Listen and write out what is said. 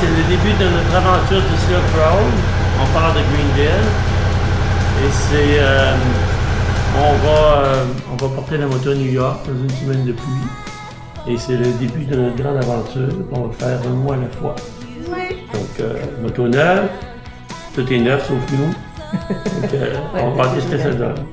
C'est le début de notre aventure du Silk Road. On part de Greenville. Et c'est. euh, on, va, euh, on va porter la moto à New York dans une semaine de pluie. Et c'est le début de notre grande aventure qu'on va faire un mois à la fois. Donc, euh, moto neuve, tout est neuf sauf nous. Donc, euh, on va voir ce que ça donne.